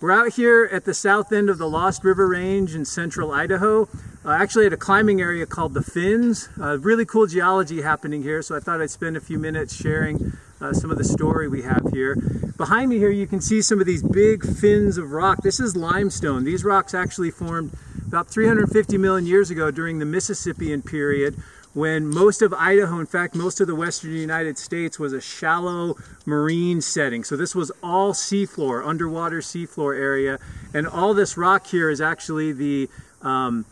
We're out here at the south end of the Lost River Range in central Idaho, uh, actually at a climbing area called the Fins. Uh, really cool geology happening here, so I thought I'd spend a few minutes sharing uh, some of the story we have here. Behind me here you can see some of these big fins of rock. This is limestone. These rocks actually formed about 350 million years ago during the Mississippian period when most of Idaho, in fact, most of the western United States was a shallow marine setting. So this was all seafloor, underwater seafloor area. And all this rock here is actually the, um,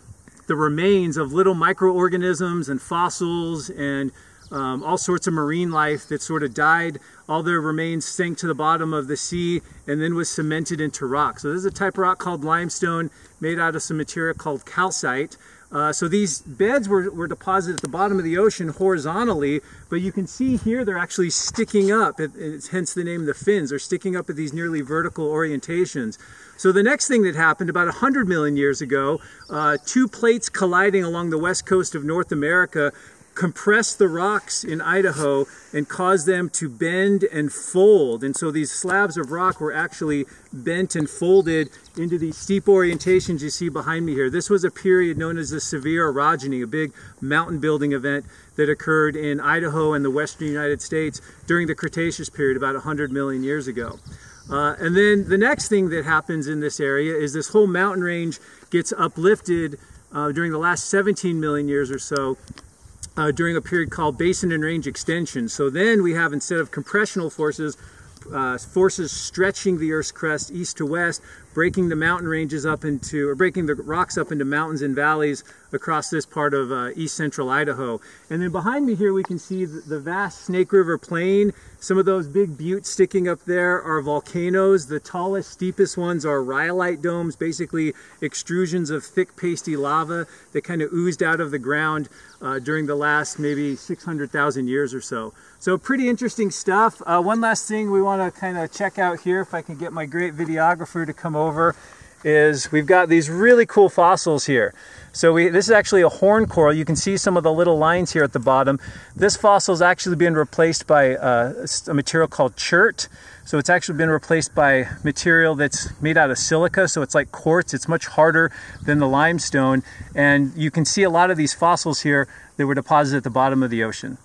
the remains of little microorganisms and fossils and um, all sorts of marine life that sort of died. All their remains sank to the bottom of the sea and then was cemented into rock. So this is a type of rock called limestone made out of some material called calcite. Uh, so these beds were, were deposited at the bottom of the ocean horizontally, but you can see here they're actually sticking up, it, it's hence the name of the fins, they're sticking up at these nearly vertical orientations. So the next thing that happened about 100 million years ago, uh, two plates colliding along the west coast of North America compress the rocks in Idaho and cause them to bend and fold. And so these slabs of rock were actually bent and folded into these steep orientations you see behind me here. This was a period known as the Sevier orogeny, a big mountain building event that occurred in Idaho and the western United States during the Cretaceous period about 100 million years ago. Uh, and then the next thing that happens in this area is this whole mountain range gets uplifted uh, during the last 17 million years or so uh, during a period called basin and range extension. So then we have, instead of compressional forces, uh, forces stretching the Earth's crust east to west, breaking the mountain ranges up into, or breaking the rocks up into mountains and valleys across this part of uh, east central Idaho. And then behind me here we can see the, vast Snake River Plain. Some of those big buttes sticking up there are volcanoes. The tallest, steepest ones are rhyolite domes, basically extrusions of thick, pasty lava that kind of oozed out of the ground uh, during the last maybe 600,000 years or so. So pretty interesting stuff. Uh, one last thing we want to kind of check out here, if I can get my great videographer to come over, is we've got these really cool fossils here. So we, this is actually a horn coral. You can see some of the little lines here at the bottom. This fossil is actually being replaced by uh, a material called chert. So it's actually been replaced by material that's made out of silica. So it's like quartz. It's much harder than the limestone. And you can see a lot of these fossils here that were deposited at the bottom of the ocean.